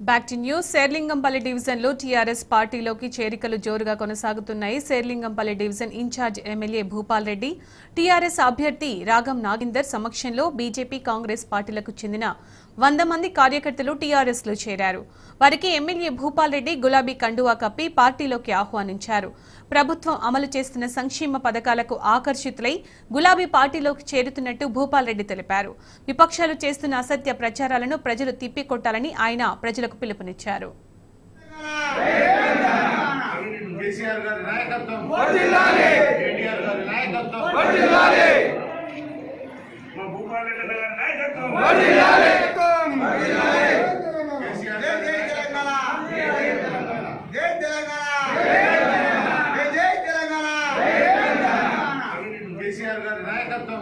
Back to news. Serilingampally డివిజన్లో TRS పార్టీలోకి చేరికలు జోరుగా కొనసాగుతున్నాయి. Serilingampally division incharge MLA Bhupal Reddy TRS అభ్యర్థి రాగం నాగిందర్ సమక్షంలో బీజేపీ కాంగ్రెస్ పార్టీలకు చెందిన వంద మంది కార్యకర్తలు టీఆర్ఎస్లో చేరారు. వారికి ఎమ్మెల్యే భూపాల్ రెడ్డి గులాబీ కండువా కప్పి పార్టీలోకి ఆహ్వానించారు. ప్రభుత్వం అమలు చేస్తున్న సంక్షేమ పథకాలకు ఆకర్షితులై గులాబీ పార్టీలోకి చేరుతున్నట్టు భూపాల్ రెడ్డి తెలిపారు. విపక్షాలు చేస్తున్న అసత్య ప్రచారాలను ప్రజలు తిప్పికొట్టాలని ఆయన పోలీసులకు పిలుపునిచ్చారు నాయకత్వం